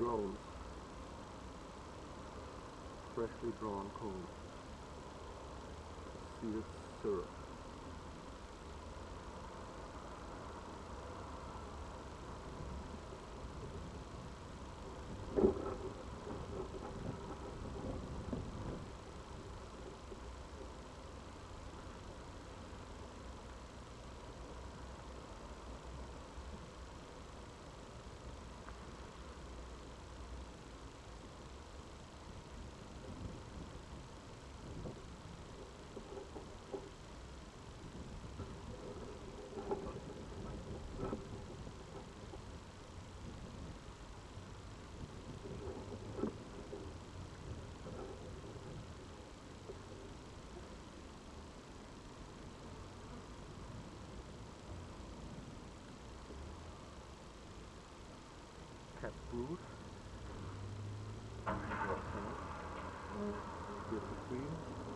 drones. Freshly drawn cones. Seeded syrup. Cat food. Here's the queen.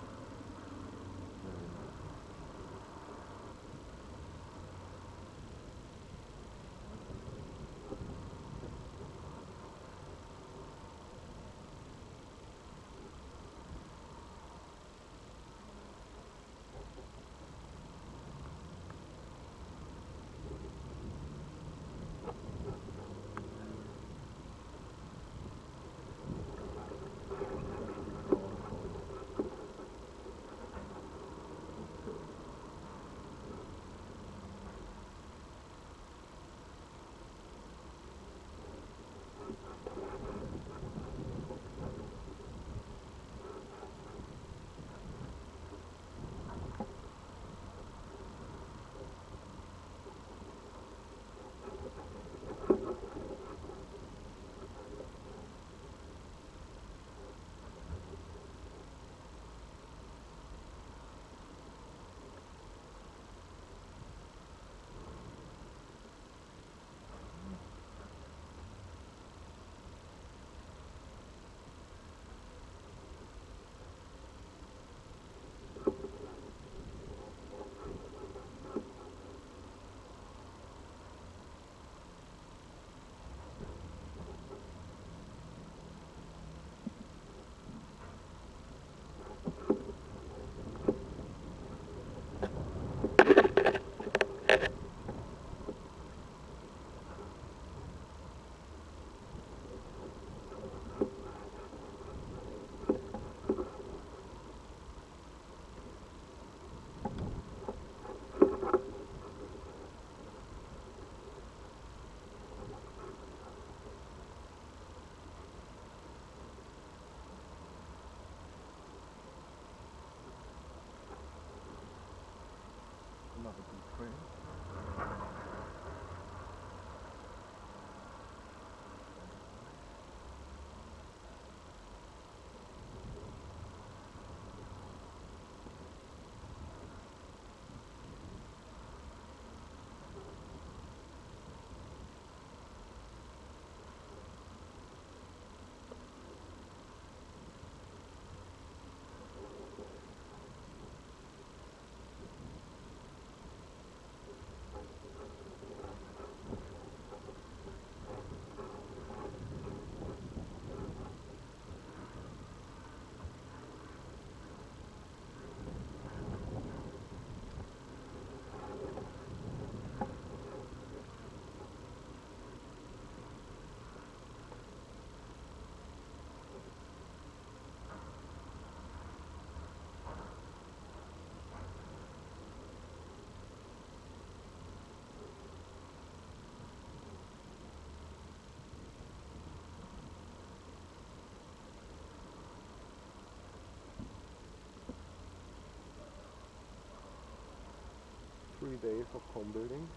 Days of home building.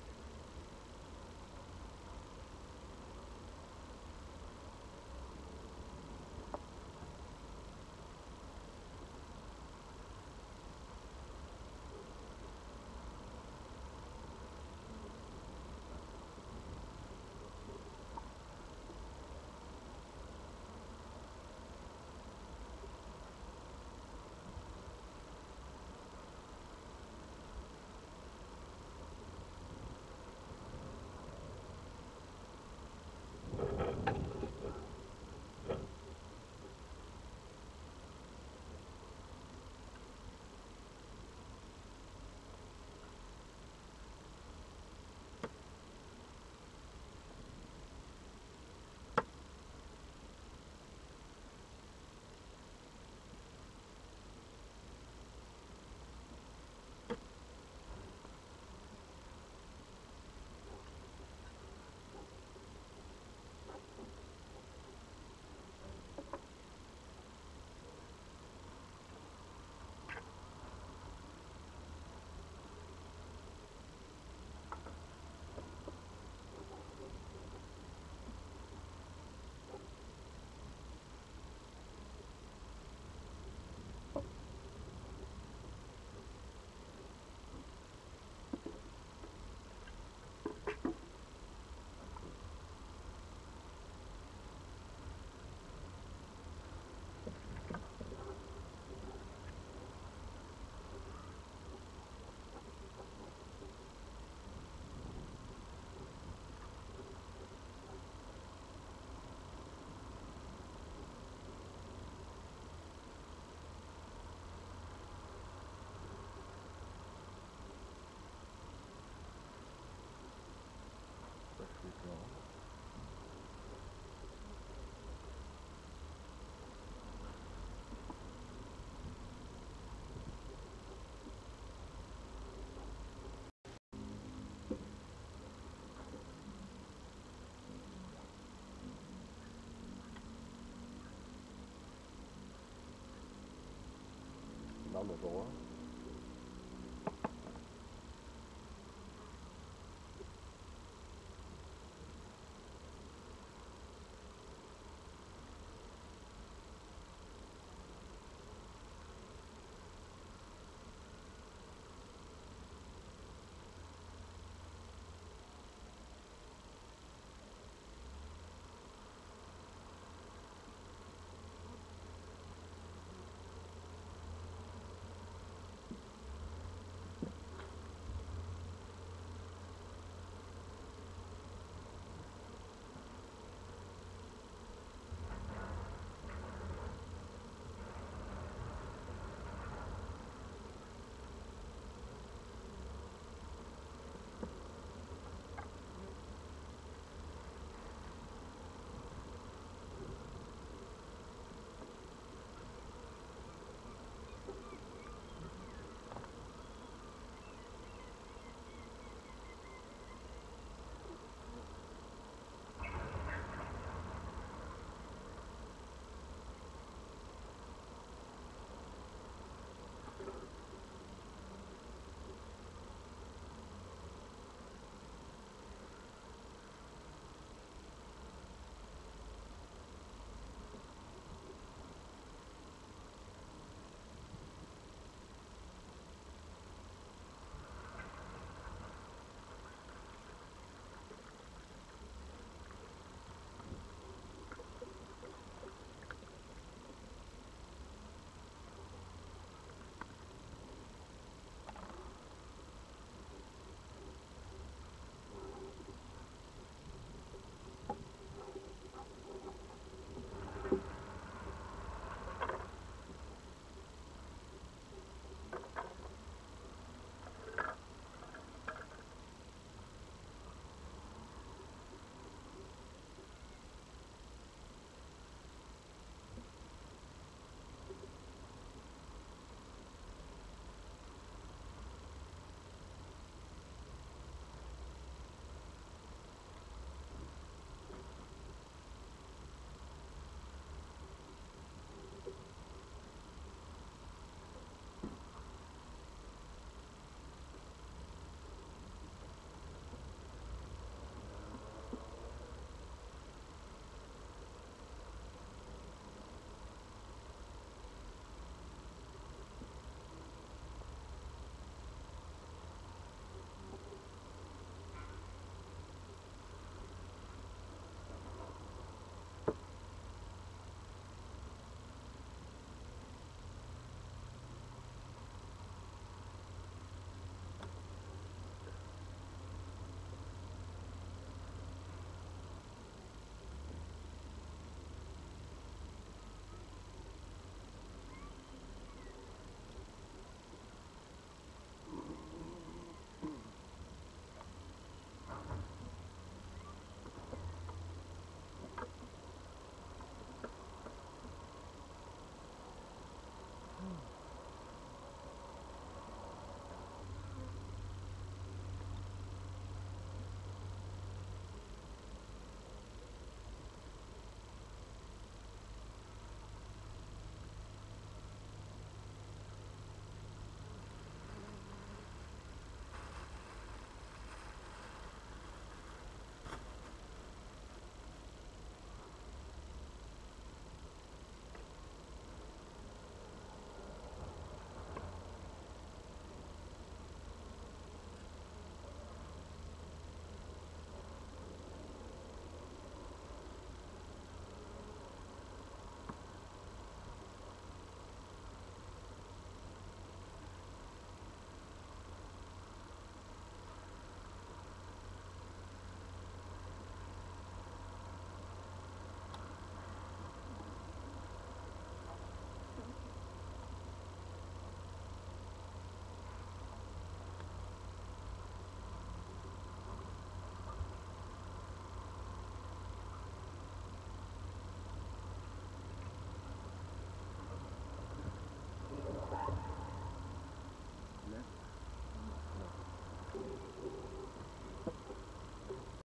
on the door.